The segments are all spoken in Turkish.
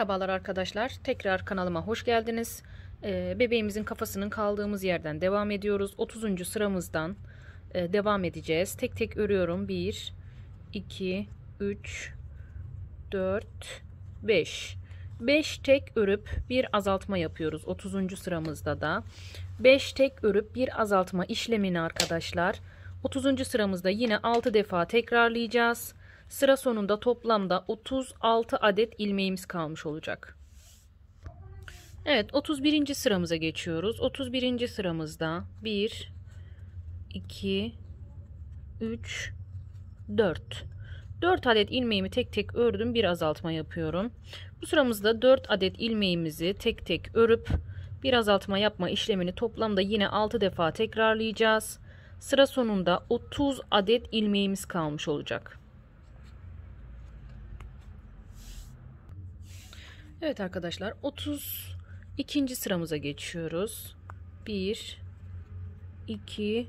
Merhabalar arkadaşlar. Tekrar kanalıma hoş geldiniz. Ee, bebeğimizin kafasının kaldığımız yerden devam ediyoruz. 30. sıramızdan e, devam edeceğiz. Tek tek örüyorum. 1, 2, 3, 4, 5. 5 tek örüp bir azaltma yapıyoruz. 30. sıramızda da. 5 tek örüp bir azaltma işlemini arkadaşlar. 30. sıramızda yine 6 defa tekrarlayacağız. Sıra sonunda toplamda 36 adet ilmeğimiz kalmış olacak. Evet 31. sıramıza geçiyoruz. 31. sıramızda 1 2 3 4 4 adet ilmeğimi tek tek ördüm. Bir azaltma yapıyorum. Bu sıramızda 4 adet ilmeğimizi tek tek örüp bir azaltma yapma işlemini toplamda yine 6 defa tekrarlayacağız. Sıra sonunda 30 adet ilmeğimiz kalmış olacak. Evet arkadaşlar 32. sıramıza geçiyoruz. 1 2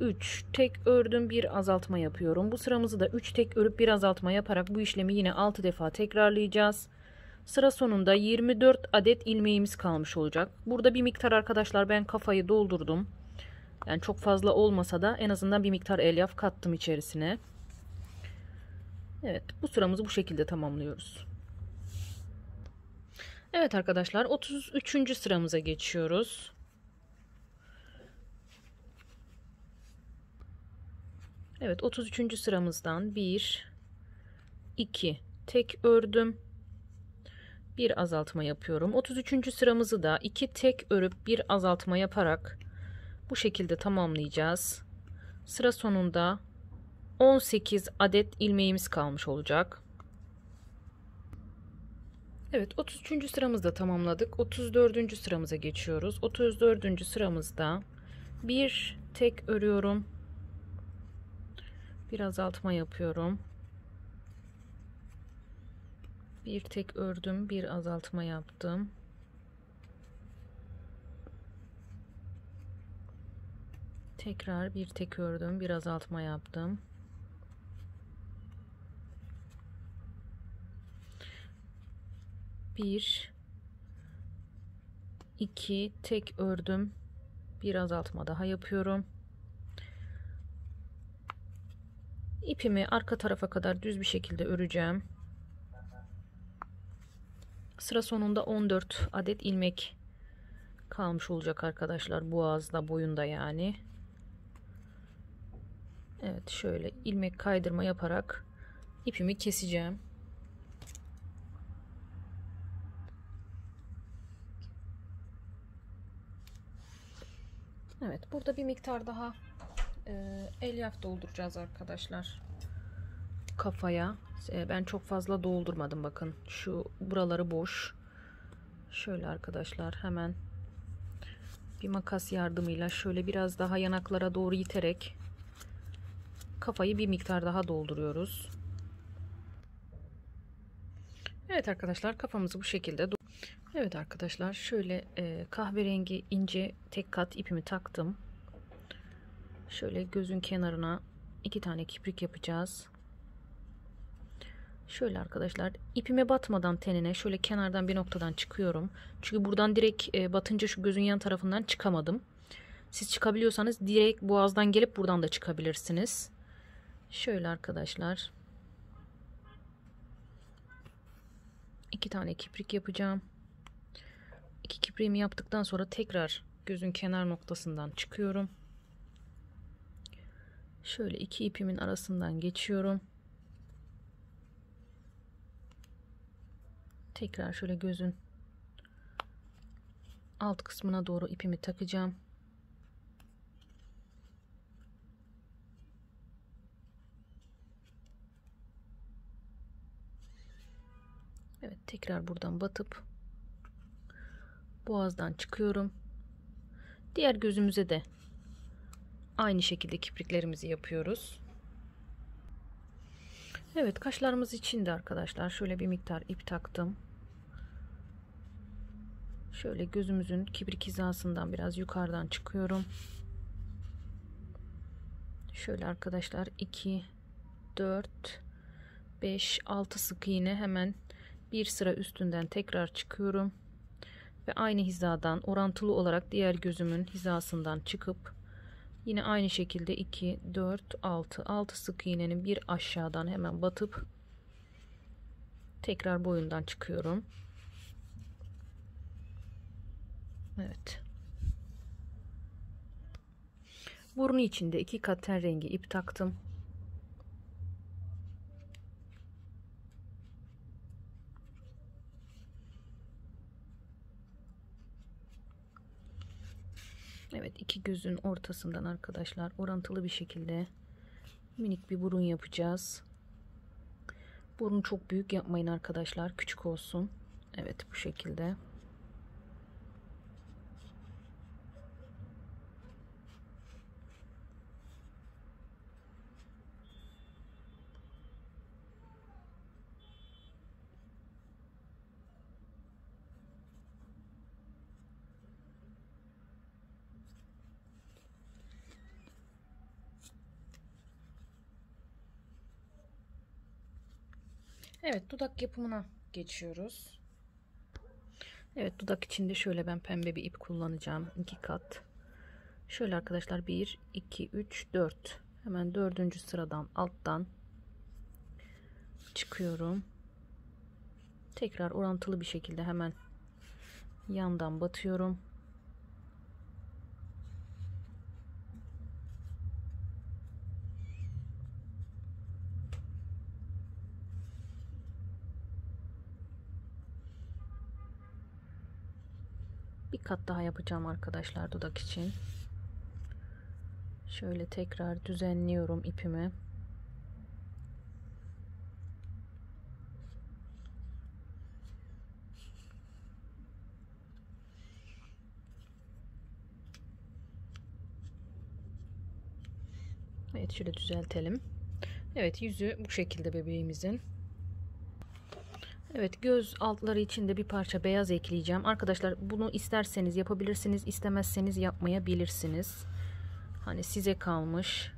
3 tek ördüm bir azaltma yapıyorum. Bu sıramızı da 3 tek örüp bir azaltma yaparak bu işlemi yine 6 defa tekrarlayacağız. Sıra sonunda 24 adet ilmeğimiz kalmış olacak. Burada bir miktar arkadaşlar ben kafayı doldurdum. Yani çok fazla olmasa da en azından bir miktar elyaf kattım içerisine. Evet bu sıramızı bu şekilde tamamlıyoruz. Evet arkadaşlar 33. sıramıza geçiyoruz. Evet 33. sıramızdan 1 2 tek ördüm. Bir azaltma yapıyorum. 33. sıramızı da 2 tek örüp bir azaltma yaparak bu şekilde tamamlayacağız. Sıra sonunda 18 adet ilmeğimiz kalmış olacak. Evet 33. sıramızda tamamladık. 34. sıramıza geçiyoruz. 34. sıramızda bir tek örüyorum. Bir azaltma yapıyorum. Bir tek ördüm, bir azaltma yaptım. Tekrar bir tek ördüm, bir azaltma yaptım. 1 2 tek ördüm. Bir azaltma daha yapıyorum. İpimi arka tarafa kadar düz bir şekilde öreceğim. Sıra sonunda 14 adet ilmek kalmış olacak arkadaşlar boğazda boyunda yani. Evet şöyle ilmek kaydırma yaparak ipimi keseceğim Evet burada bir miktar daha e, elyaf dolduracağız arkadaşlar kafaya. E, ben çok fazla doldurmadım bakın. Şu buraları boş. Şöyle arkadaşlar hemen bir makas yardımıyla şöyle biraz daha yanaklara doğru iterek kafayı bir miktar daha dolduruyoruz. Evet arkadaşlar kafamızı bu şekilde Evet arkadaşlar şöyle e, kahverengi ince tek kat ipimi taktım. Şöyle gözün kenarına iki tane kiprik yapacağız. Şöyle arkadaşlar ipime batmadan tenine şöyle kenardan bir noktadan çıkıyorum. Çünkü buradan direkt e, batınca şu gözün yan tarafından çıkamadım. Siz çıkabiliyorsanız direkt boğazdan gelip buradan da çıkabilirsiniz. Şöyle arkadaşlar. iki tane kiprik yapacağım. İki kipriğimi yaptıktan sonra tekrar gözün kenar noktasından çıkıyorum. Şöyle iki ipimin arasından geçiyorum. Tekrar şöyle gözün alt kısmına doğru ipimi takacağım. Evet tekrar buradan batıp boğazdan çıkıyorum. Diğer gözümüze de aynı şekilde kipriklerimizi yapıyoruz. Evet kaşlarımız için de arkadaşlar şöyle bir miktar ip taktım. Şöyle gözümüzün kibrik hizasından biraz yukarıdan çıkıyorum. Şöyle arkadaşlar 2 4 5 6 sık iğne hemen Bir sıra üstünden tekrar çıkıyorum. Ve aynı hizadan orantılı olarak diğer gözümün hizasından çıkıp yine aynı şekilde 2, 4, 6, 6 sık iğnenin bir aşağıdan hemen batıp tekrar boyundan çıkıyorum. Evet. Burnu içinde iki kat ten rengi ip taktım. Evet iki gözün ortasından arkadaşlar orantılı bir şekilde minik bir burun yapacağız. Burnu çok büyük yapmayın arkadaşlar. Küçük olsun. Evet bu şekilde. Evet dudak yapımına geçiyoruz. Evet dudak içinde şöyle ben pembe bir ip kullanacağım. iki kat. Şöyle arkadaşlar 1, 2, 3, 4. Hemen dördüncü sıradan alttan çıkıyorum. Tekrar orantılı bir şekilde hemen yandan batıyorum. Kat daha yapacağım arkadaşlar dudak için şöyle tekrar düzenliyorum ipimi Evet şöyle düzeltelim. Evet yüzü bu şekilde bebeğimizin. Evet göz altları için de bir parça beyaz ekleyeceğim. Arkadaşlar bunu isterseniz yapabilirsiniz. istemezseniz yapmayabilirsiniz. Hani size kalmış.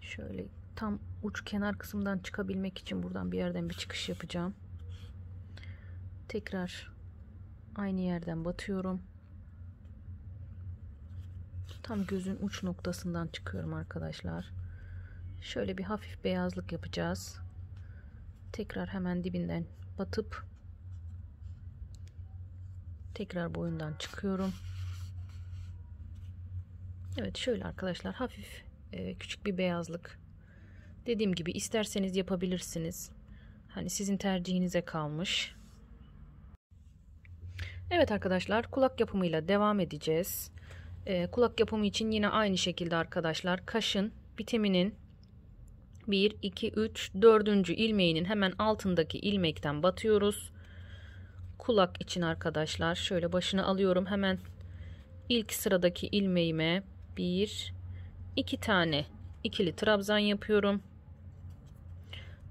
Şöyle tam uç kenar kısımdan çıkabilmek için buradan bir yerden bir çıkış yapacağım. Tekrar aynı yerden batıyorum. Tam gözün uç noktasından çıkıyorum arkadaşlar. Şöyle bir hafif beyazlık yapacağız. Tekrar hemen dibinden batıp tekrar boyundan çıkıyorum. Evet şöyle arkadaşlar hafif e, küçük bir beyazlık. Dediğim gibi isterseniz yapabilirsiniz. Hani sizin tercihinize kalmış. Evet arkadaşlar kulak yapımıyla devam edeceğiz. E, kulak yapımı için yine aynı şekilde arkadaşlar kaşın bitiminin 1, 2, 3, 4. ilmeğinin hemen altındaki ilmekten batıyoruz. Kulak için arkadaşlar şöyle başını alıyorum. Hemen ilk sıradaki ilmeğime 1, 2 tane ikili trabzan yapıyorum.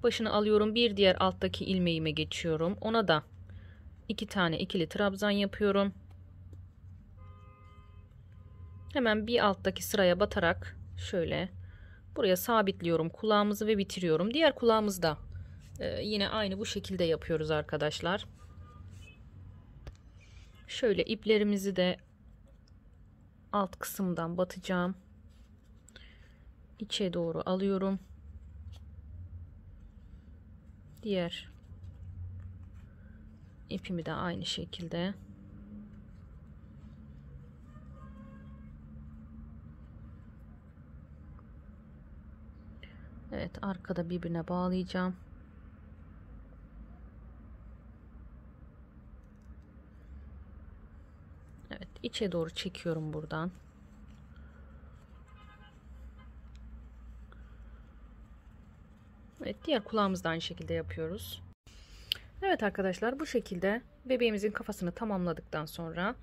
Başını alıyorum. Bir diğer alttaki ilmeğime geçiyorum. Ona da 2 tane ikili trabzan yapıyorum. Hemen bir alttaki sıraya batarak şöyle buraya sabitliyorum kulağımızı ve bitiriyorum. Diğer kulağımızda e, yine aynı bu şekilde yapıyoruz arkadaşlar. Şöyle iplerimizi de alt kısımdan batacağım. İçe doğru alıyorum. Diğer ipimi de aynı şekilde Evet arkada birbirine bağlayacağım. Evet içe doğru çekiyorum buradan. Evet diğer kulağımızda aynı şekilde yapıyoruz. Evet arkadaşlar bu şekilde bebeğimizin kafasını tamamladıktan sonra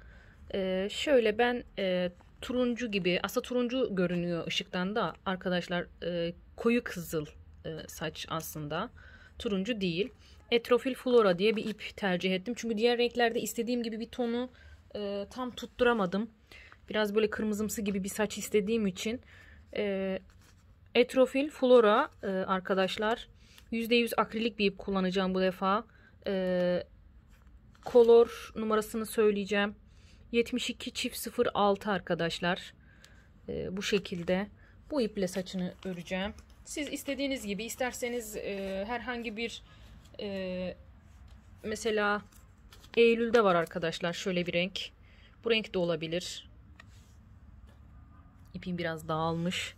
e, şöyle ben e, turuncu gibi aslında turuncu görünüyor ışıktan da arkadaşlar e, koyu kızıl e, saç aslında turuncu değil etrofil flora diye bir ip tercih ettim çünkü diğer renklerde istediğim gibi bir tonu e, tam tutturamadım Biraz böyle kırmızımsı gibi bir saç istediğim için e, Etrofil Flora e, arkadaşlar. %100 akrilik bir ip kullanacağım bu defa. E, color numarasını söyleyeceğim. 72 çift 06 arkadaşlar. E, bu şekilde. Bu iple saçını öreceğim. Siz istediğiniz gibi isterseniz e, herhangi bir e, mesela Eylül'de var arkadaşlar şöyle bir renk. Bu renk de olabilir. İpim biraz dağılmış.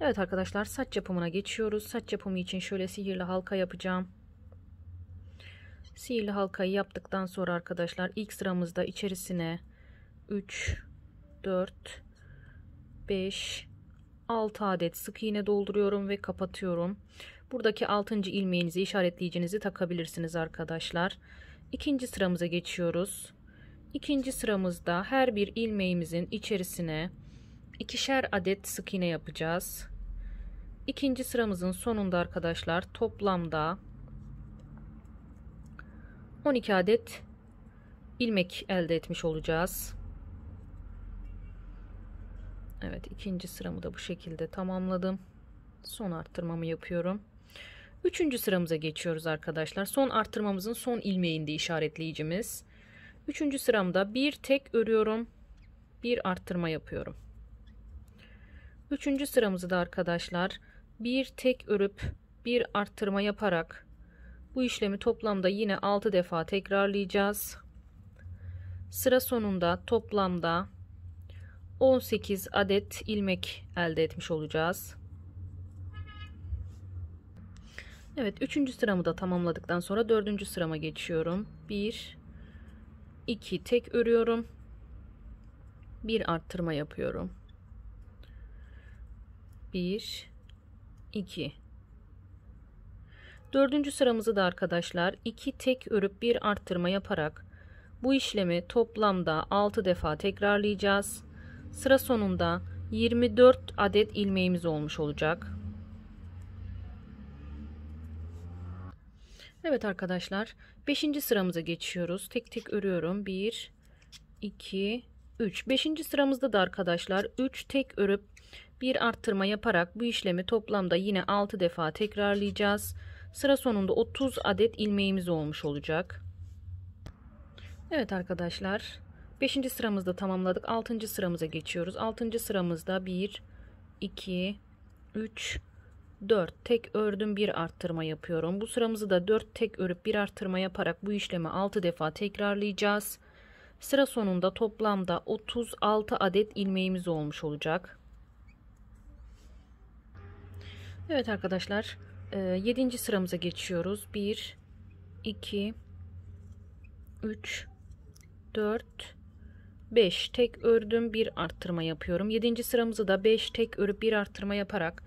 Evet arkadaşlar saç yapımına geçiyoruz. Saç yapımı için şöyle sihirli halka yapacağım. Sihirli halkayı yaptıktan sonra arkadaşlar ilk sıramızda içerisine 3, 4, 5, 6 adet sık iğne dolduruyorum ve kapatıyorum. Buradaki 6. ilmeğinizi işaretleyicinizi takabilirsiniz arkadaşlar. İkinci sıramıza geçiyoruz. İkinci sıramızda her bir ilmeğimizin içerisine ikişer adet sık iğne yapacağız. İkinci sıramızın sonunda arkadaşlar toplamda 12 adet ilmek elde etmiş olacağız. Evet ikinci sıramı da bu şekilde tamamladım. Son arttırmamı yapıyorum. Üçüncü sıramıza geçiyoruz arkadaşlar. Son arttırmamızın son ilmeğinde işaretleyicimiz. Üçüncü sıramda bir tek örüyorum. Bir arttırma yapıyorum. Üçüncü sıramızı da arkadaşlar bir tek örüp bir arttırma yaparak bu işlemi toplamda yine 6 defa tekrarlayacağız. Sıra sonunda toplamda 18 adet ilmek elde etmiş olacağız. Evet 3. sıramı da tamamladıktan sonra 4. sırama geçiyorum. 1 2 tek örüyorum. Bir arttırma yapıyorum. 1 2 Dördüncü sıramızı da arkadaşlar 2 tek örüp bir arttırma yaparak bu işlemi toplamda 6 defa tekrarlayacağız. Sıra sonunda 24 adet ilmeğimiz olmuş olacak. Evet arkadaşlar 5. sıramıza geçiyoruz. Tek tek örüyorum. 1 2 3. 5. sıramızda da arkadaşlar 3 tek örüp bir arttırma yaparak bu işlemi toplamda yine 6 defa tekrarlayacağız. Sıra sonunda 30 adet ilmeğimiz olmuş olacak. Evet arkadaşlar 5. sıramızda tamamladık. 6. sıramıza geçiyoruz. 6. sıramızda 1 2 3 4 tek ördüm bir arttırma yapıyorum. Bu sıramızı da 4 tek örüp bir arttırma yaparak bu işlemi 6 defa tekrarlayacağız. Sıra sonunda toplamda 36 adet ilmeğimiz olmuş olacak. Evet arkadaşlar 7. E, sıramıza geçiyoruz. 1 2 3 4 5 tek ördüm bir arttırma yapıyorum. 7. sıramızı da 5 tek örüp bir arttırma yaparak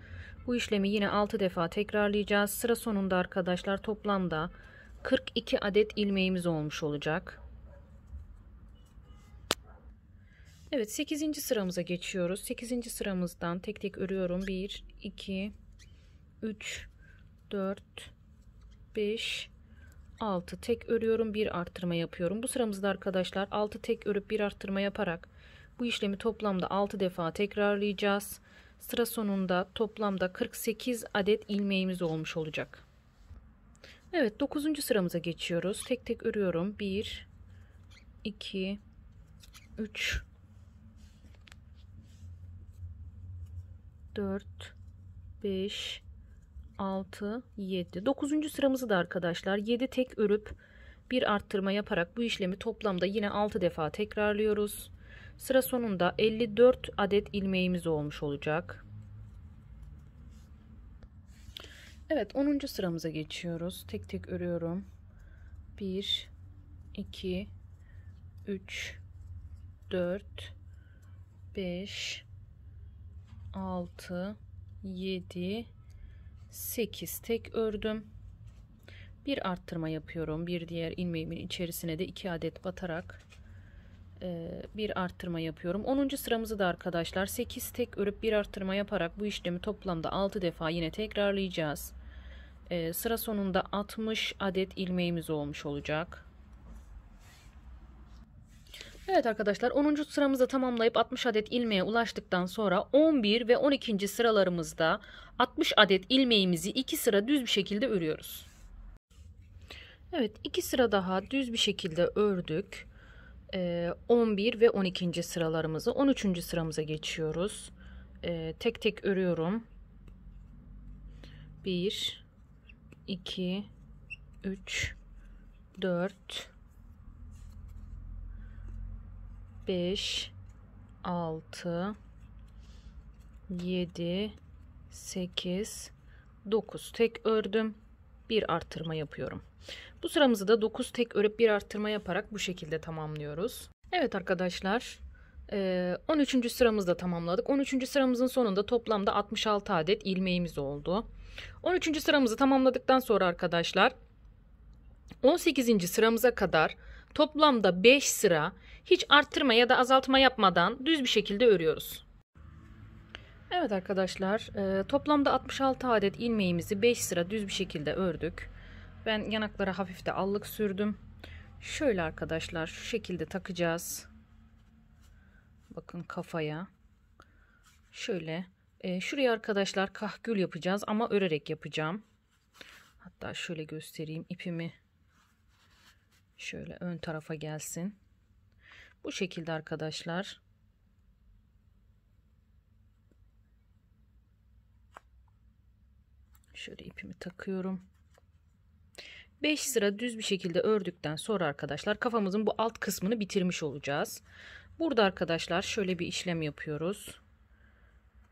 bu işlemi yine 6 defa tekrarlayacağız. Sıra sonunda arkadaşlar toplamda 42 adet ilmeğimiz olmuş olacak. Evet 8. sıramıza geçiyoruz. 8. sıramızdan tek tek örüyorum. 1 2 3 4 5 6 tek örüyorum bir arttırma yapıyorum. Bu sıramızda arkadaşlar 6 tek örüp bir arttırma yaparak bu işlemi toplamda 6 defa tekrarlayacağız. Sıra sonunda toplamda 48 adet ilmeğimiz olmuş olacak. Evet 9. sıramıza geçiyoruz. Tek tek örüyorum. 1 2 3 4 5 6, 7. 9. sıramızı da arkadaşlar 7 tek örüp bir arttırma yaparak bu işlemi toplamda yine 6 defa tekrarlıyoruz. Sıra sonunda 54 adet ilmeğimiz olmuş olacak. Evet 10. sıramıza geçiyoruz. Tek tek örüyorum. 1 2 3 4 5 6 7 8 tek ördüm. Bir arttırma yapıyorum. Bir diğer ilmeğimin içerisine de 2 adet batarak e, bir arttırma yapıyorum. 10. sıramızı da arkadaşlar 8 tek örüp bir arttırma yaparak bu işlemi toplamda 6 defa yine tekrarlayacağız. E, sıra sonunda 60 adet ilmeğimiz olmuş olacak. Evet arkadaşlar 10. sıramızda tamamlayıp 60 adet ilmeğe ulaştıktan sonra 11 ve 12. sıralarımızda 60 adet ilmeğimizi 2 sıra düz bir şekilde örüyoruz. Evet 2 sıra daha düz bir şekilde ördük. 11 ee, ve 12. sıralarımızı 13. sıramıza geçiyoruz. Ee, tek tek örüyorum. 1 2 3 4 5 6 7 8 9 tek ördüm bir artırma yapıyorum bu sıramızı da 9 tek örüp bir artırma yaparak bu şekilde tamamlıyoruz Evet arkadaşlar 13. sıramızda tamamladık 13. sıramızın sonunda toplamda 66 adet ilmeğimiz oldu 13. sıramızı tamamladıktan sonra arkadaşlar 18. sıramıza kadar toplamda 5 sıra hiç arttırma ya da azaltma yapmadan düz bir şekilde örüyoruz. Evet arkadaşlar e, toplamda 66 adet ilmeğimizi 5 sıra düz bir şekilde ördük. Ben yanaklara hafif de allık sürdüm. Şöyle arkadaşlar şu şekilde takacağız. Bakın kafaya. Şöyle e, şuraya arkadaşlar kahkül yapacağız ama örerek yapacağım. Hatta şöyle göstereyim ipimi. Şöyle ön tarafa gelsin. Bu şekilde arkadaşlar. Şöyle ipimi takıyorum. 5 sıra düz bir şekilde ördükten sonra arkadaşlar kafamızın bu alt kısmını bitirmiş olacağız. Burada arkadaşlar şöyle bir işlem yapıyoruz.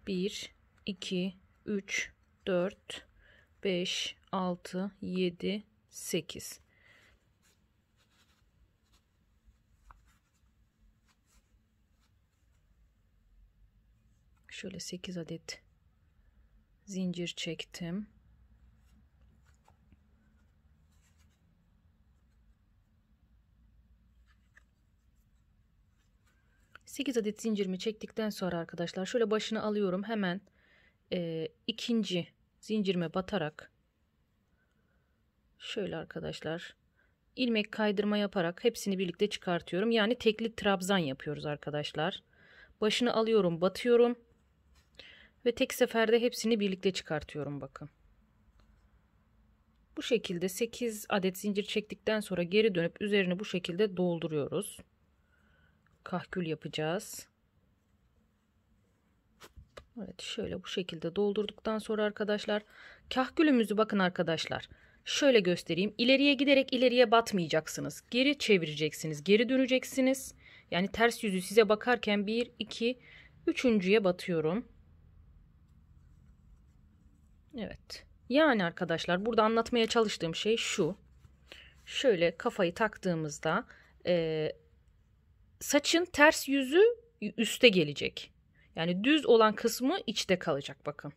1, 2, 3, 4, 5, 6, 7, 8. Şöyle 8 adet zincir çektim. Sekiz adet zincirimi çektikten sonra arkadaşlar şöyle başını alıyorum hemen e, ikinci zincirime batarak şöyle arkadaşlar ilmek kaydırma yaparak hepsini birlikte çıkartıyorum. Yani tekli trabzan yapıyoruz arkadaşlar. Başını alıyorum batıyorum ve tek seferde hepsini birlikte çıkartıyorum bakın. Bu şekilde 8 adet zincir çektikten sonra geri dönüp üzerine bu şekilde dolduruyoruz. Kahkül yapacağız. Evet şöyle bu şekilde doldurduktan sonra arkadaşlar kahkülümüzü bakın arkadaşlar şöyle göstereyim. İleriye giderek ileriye batmayacaksınız. Geri çevireceksiniz. Geri döneceksiniz. Yani ters yüzü size bakarken 1, 2, üçüncüye batıyorum. Evet. Yani arkadaşlar burada anlatmaya çalıştığım şey şu. Şöyle kafayı taktığımızda e, saçın ters yüzü üste gelecek. Yani düz olan kısmı içte kalacak bakın.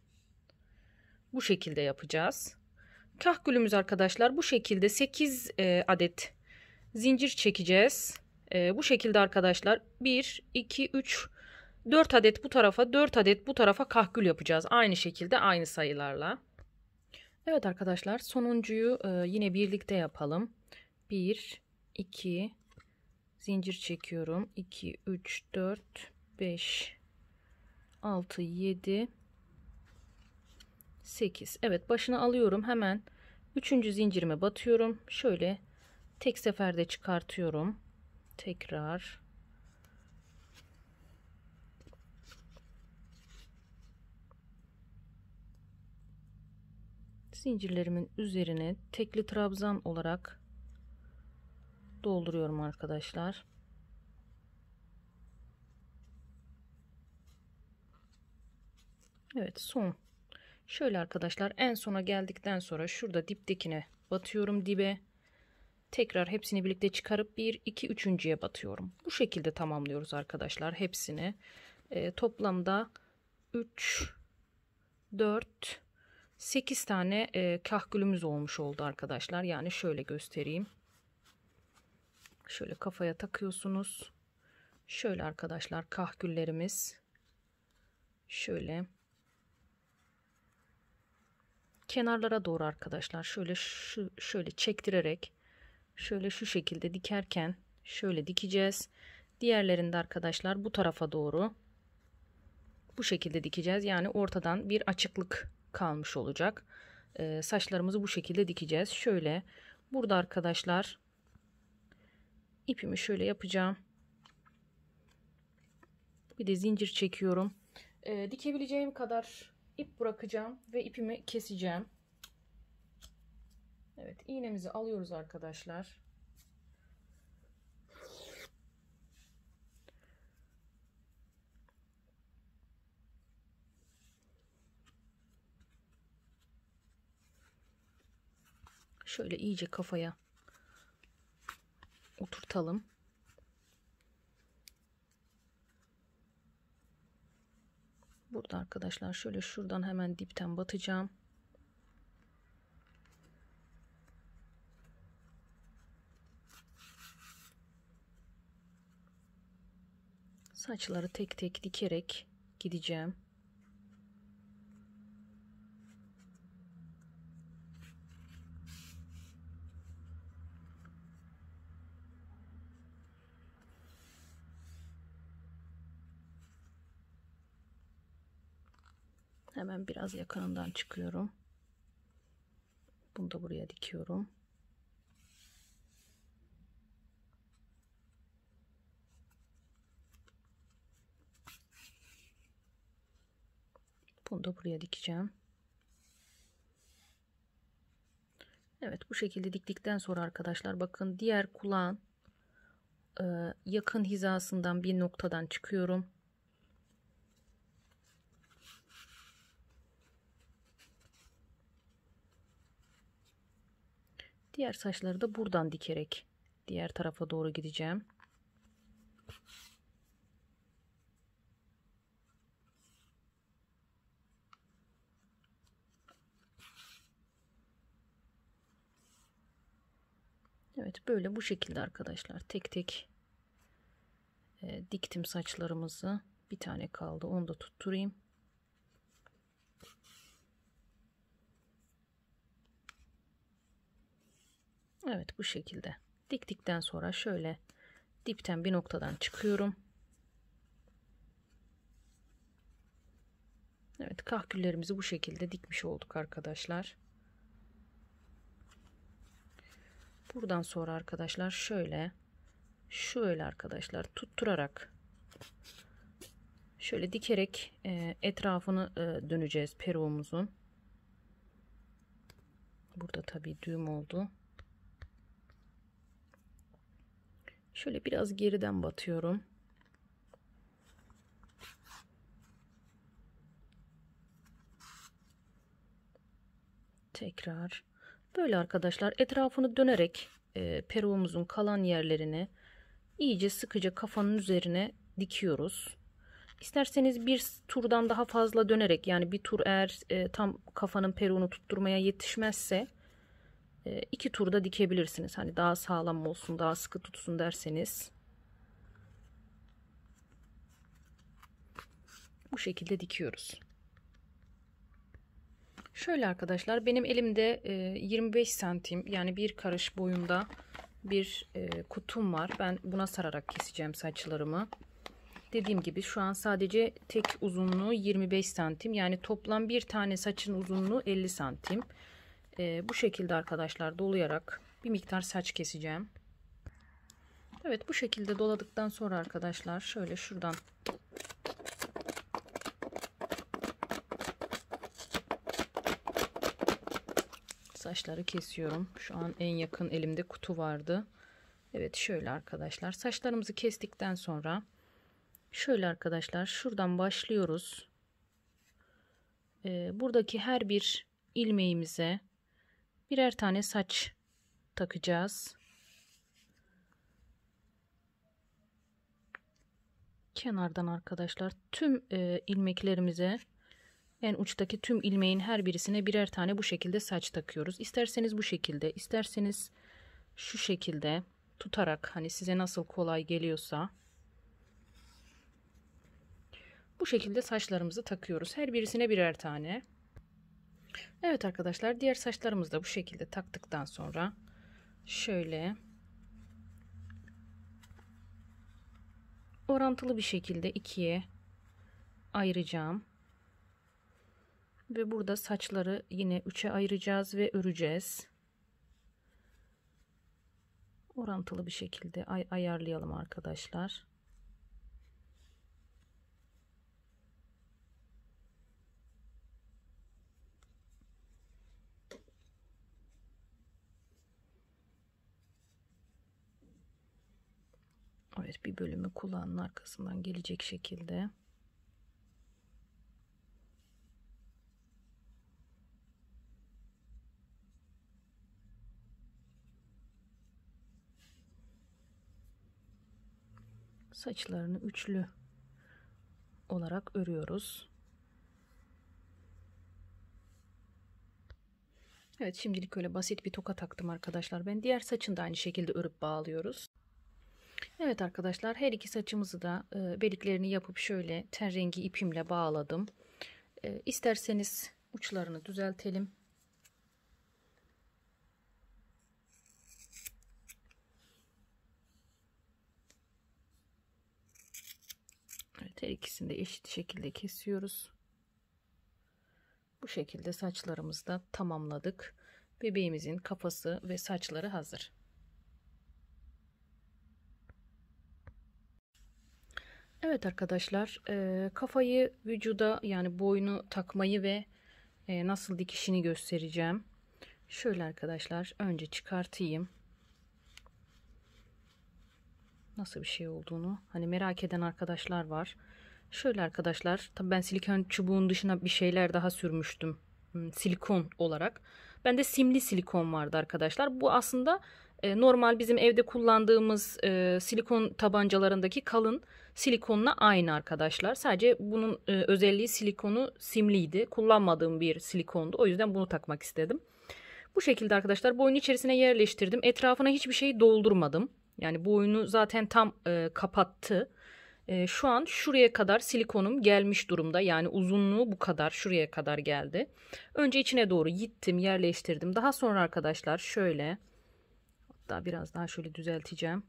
Bu şekilde yapacağız. Kahkülümüz arkadaşlar bu şekilde 8 e, adet zincir çekeceğiz. E, bu şekilde arkadaşlar 1, 2, 3, 4 adet bu tarafa 4 adet bu tarafa kahkül yapacağız. Aynı şekilde aynı sayılarla. Evet arkadaşlar sonuncuyu e, yine birlikte yapalım. 1, 2, zincir çekiyorum. 2, 3, 4, 5, 6, 7, 8. Evet başını alıyorum hemen. Üçüncü zincirime batıyorum. Şöyle tek seferde çıkartıyorum. Tekrar zincirlerimin üzerine tekli trabzan olarak dolduruyorum arkadaşlar. Evet son. Şöyle arkadaşlar en sona geldikten sonra şurada diptekine batıyorum dibe. Tekrar hepsini birlikte çıkarıp 1 2 üçüncüye batıyorum. Bu şekilde tamamlıyoruz arkadaşlar hepsini. E, toplamda 3 4 8 tane e, kahkülümüz olmuş oldu arkadaşlar. Yani şöyle göstereyim. Şöyle kafaya takıyorsunuz. Şöyle arkadaşlar kahküllerimiz. Şöyle. Kenarlara doğru arkadaşlar. Şöyle şu şöyle çektirerek şöyle şu şekilde dikerken şöyle dikeceğiz. Diğerlerinde arkadaşlar bu tarafa doğru bu şekilde dikeceğiz. Yani ortadan bir açıklık kalmış olacak. Ee, saçlarımızı bu şekilde dikeceğiz. Şöyle burada arkadaşlar ipimi şöyle yapacağım. Bir de zincir çekiyorum. Ee, dikebileceğim kadar ip bırakacağım ve ipimi keseceğim. Evet iğnemizi alıyoruz arkadaşlar. Şöyle iyice kafaya oturtalım. Burada arkadaşlar şöyle şuradan hemen dipten batacağım. Saçları tek tek dikerek gideceğim. Hemen biraz yakınından çıkıyorum. Bunu da buraya dikiyorum. Bunu da buraya dikeceğim. Evet bu şekilde diktikten sonra arkadaşlar bakın diğer kulağın e, yakın hizasından bir noktadan çıkıyorum. Diğer saçları da buradan dikerek diğer tarafa doğru gideceğim. Evet böyle bu şekilde arkadaşlar tek tek e, diktim saçlarımızı. Bir tane kaldı onu da tutturayım. Evet bu şekilde diktikten sonra şöyle dipten bir noktadan çıkıyorum. Evet kahküllerimizi bu şekilde dikmiş olduk arkadaşlar. Buradan sonra arkadaşlar şöyle şöyle arkadaşlar tutturarak şöyle dikerek e, etrafını e, döneceğiz peruğumuzun. Burada tabii düğüm oldu. Şöyle biraz geriden batıyorum. Tekrar böyle arkadaşlar etrafını dönerek e, peruğumuzun kalan yerlerini iyice sıkıca kafanın üzerine dikiyoruz. İsterseniz bir turdan daha fazla dönerek yani bir tur eğer e, tam kafanın peruğunu tutturmaya yetişmezse iki turda dikebilirsiniz. Hani daha sağlam olsun, daha sıkı tutsun derseniz. Bu şekilde dikiyoruz. Şöyle arkadaşlar benim elimde 25 e, santim yani bir karış boyunda bir e, kutum var. Ben buna sararak keseceğim saçlarımı. Dediğim gibi şu an sadece tek uzunluğu 25 santim. Yani toplam bir tane saçın uzunluğu 50 santim. E, bu şekilde arkadaşlar dolayarak bir miktar saç keseceğim. Evet bu şekilde doladıktan sonra arkadaşlar şöyle şuradan saçları kesiyorum. Şu an en yakın elimde kutu vardı. Evet şöyle arkadaşlar saçlarımızı kestikten sonra şöyle arkadaşlar şuradan başlıyoruz. Ee, buradaki her bir ilmeğimize birer tane saç takacağız. Kenardan arkadaşlar tüm e, ilmeklerimize en uçtaki tüm ilmeğin her birisine birer tane bu şekilde saç takıyoruz. İsterseniz bu şekilde, isterseniz şu şekilde tutarak hani size nasıl kolay geliyorsa bu şekilde saçlarımızı takıyoruz. Her birisine birer tane. Evet arkadaşlar diğer saçlarımızı da bu şekilde taktıktan sonra şöyle orantılı bir şekilde ikiye ayıracağım. Ve burada saçları yine üçe ayıracağız ve öreceğiz. Orantılı bir şekilde ay ayarlayalım arkadaşlar. Evet bir bölümü kulağının arkasından gelecek şekilde. Saçlarını üçlü olarak örüyoruz. Evet şimdilik öyle basit bir toka taktım arkadaşlar. Ben diğer saçını da aynı şekilde örüp bağlıyoruz. Evet arkadaşlar her iki saçımızı da e, beliklerini yapıp şöyle ten rengi ipimle bağladım. E, isterseniz uçlarını düzeltelim. Evet her ikisini de eşit şekilde kesiyoruz. Bu şekilde saçlarımızı da tamamladık. Bebeğimizin kafası ve saçları hazır. Evet arkadaşlar e, kafayı vücuda yani boynu takmayı ve e, nasıl dikişini göstereceğim. Şöyle arkadaşlar önce çıkartayım. Nasıl bir şey olduğunu hani merak eden arkadaşlar var. Şöyle arkadaşlar tabi ben silikon çubuğun dışına bir şeyler daha sürmüştüm. Hmm, silikon olarak. Bende simli silikon vardı arkadaşlar. Bu aslında e, normal bizim evde kullandığımız e, silikon tabancalarındaki kalın silikonla aynı arkadaşlar. Sadece bunun e, özelliği silikonu simliydi. Kullanmadığım bir silikondu. O yüzden bunu takmak istedim. Bu şekilde arkadaşlar boyun içerisine yerleştirdim. Etrafına hiçbir şey doldurmadım. Yani boynu zaten tam e, kapattı. E, şu an şuraya kadar silikonum gelmiş durumda. Yani uzunluğu bu kadar şuraya kadar geldi. Önce içine doğru gittim yerleştirdim. Daha sonra arkadaşlar şöyle hatta biraz daha şöyle düzelteceğim.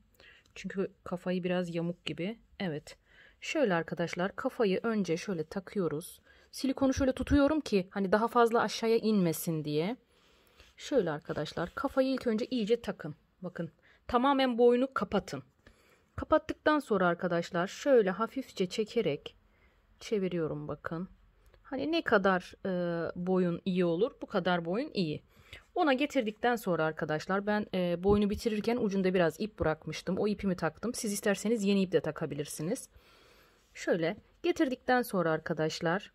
Çünkü kafayı biraz yamuk gibi. Evet. Şöyle arkadaşlar kafayı önce şöyle takıyoruz. Silikonu şöyle tutuyorum ki hani daha fazla aşağıya inmesin diye. Şöyle arkadaşlar kafayı ilk önce iyice takın. Bakın tamamen boynu kapatın. Kapattıktan sonra arkadaşlar şöyle hafifçe çekerek çeviriyorum bakın. Hani ne kadar e, boyun iyi olur bu kadar boyun iyi. Ona getirdikten sonra arkadaşlar ben e, boynu bitirirken ucunda biraz ip bırakmıştım. O ipimi taktım. Siz isterseniz yeni ip de takabilirsiniz. Şöyle getirdikten sonra arkadaşlar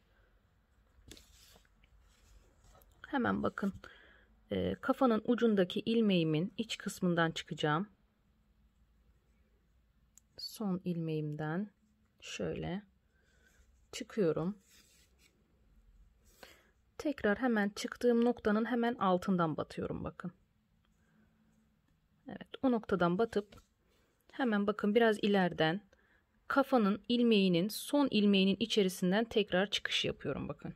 hemen bakın e, kafanın ucundaki ilmeğimin iç kısmından çıkacağım. Son ilmeğimden şöyle çıkıyorum. Tekrar hemen çıktığım noktanın hemen altından batıyorum bakın. Evet o noktadan batıp hemen bakın biraz ileriden kafanın ilmeğinin son ilmeğinin içerisinden tekrar çıkış yapıyorum bakın.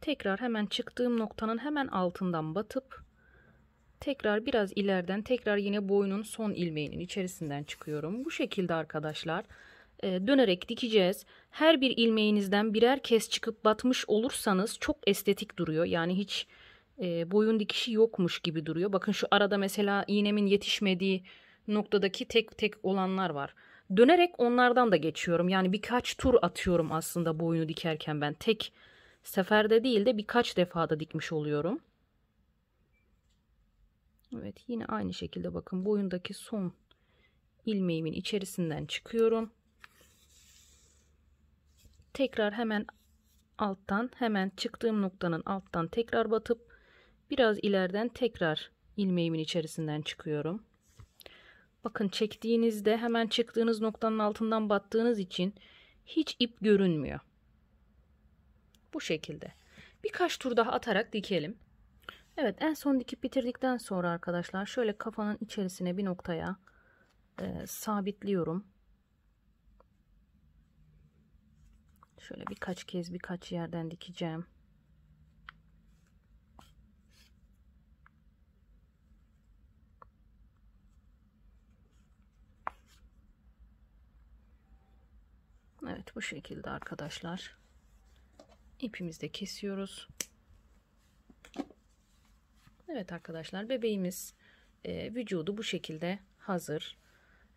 Tekrar hemen çıktığım noktanın hemen altından batıp tekrar biraz ileriden tekrar yine boynun son ilmeğinin içerisinden çıkıyorum. Bu şekilde arkadaşlar dönerek dikeceğiz. Her bir ilmeğinizden birer kez çıkıp batmış olursanız çok estetik duruyor. Yani hiç e, boyun dikişi yokmuş gibi duruyor. Bakın şu arada mesela iğnemin yetişmediği noktadaki tek tek olanlar var. Dönerek onlardan da geçiyorum. Yani birkaç tur atıyorum aslında boyunu dikerken ben. Tek seferde değil de birkaç defada dikmiş oluyorum. Evet yine aynı şekilde bakın boyundaki son ilmeğimin içerisinden çıkıyorum tekrar hemen alttan hemen çıktığım noktanın alttan tekrar batıp biraz ileriden tekrar ilmeğimin içerisinden çıkıyorum. Bakın çektiğinizde hemen çıktığınız noktanın altından battığınız için hiç ip görünmüyor. Bu şekilde. Birkaç tur daha atarak dikelim. Evet en son dikip bitirdikten sonra arkadaşlar şöyle kafanın içerisine bir noktaya e, sabitliyorum. Şöyle birkaç kez birkaç yerden dikeceğim. Evet bu şekilde arkadaşlar. İpimizi de kesiyoruz. Evet arkadaşlar bebeğimiz e, vücudu bu şekilde hazır.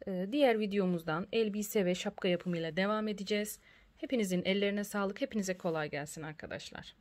E, diğer videomuzdan elbise ve şapka yapımıyla devam edeceğiz. Hepinizin ellerine sağlık. Hepinize kolay gelsin arkadaşlar.